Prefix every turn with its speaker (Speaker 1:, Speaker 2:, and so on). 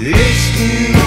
Speaker 1: Listen